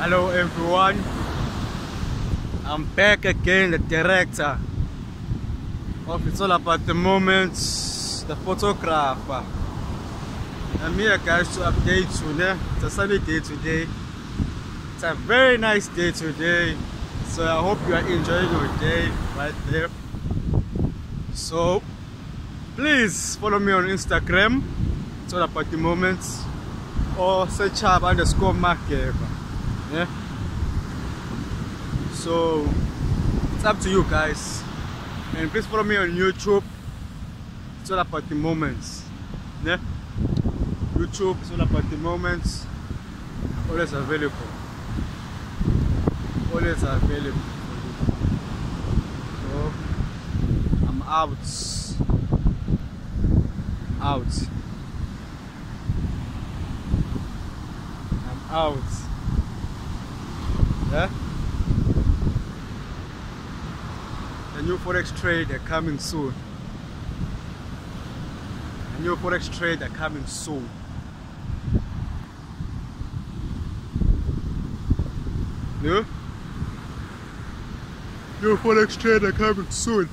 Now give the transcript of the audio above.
Hello everyone. I'm back again, the director of It's All About the Moments, the photographer. I'm here guys to update you. né? It's a sunny day today. It's a very nice day today. So I hope you are enjoying your day right there. So please follow me on Instagram. It's all about the moments. Or search up underscore Mageba. Yeah. So it's up to you guys. And please follow me on YouTube. It's all about the moments. Yeah. YouTube is all about the moments. Always available. Always available. So I'm out. Out. I'm out. Yeah? The new forex trade are coming soon. The new forex trade are coming soon. New? New forex trade are coming soon.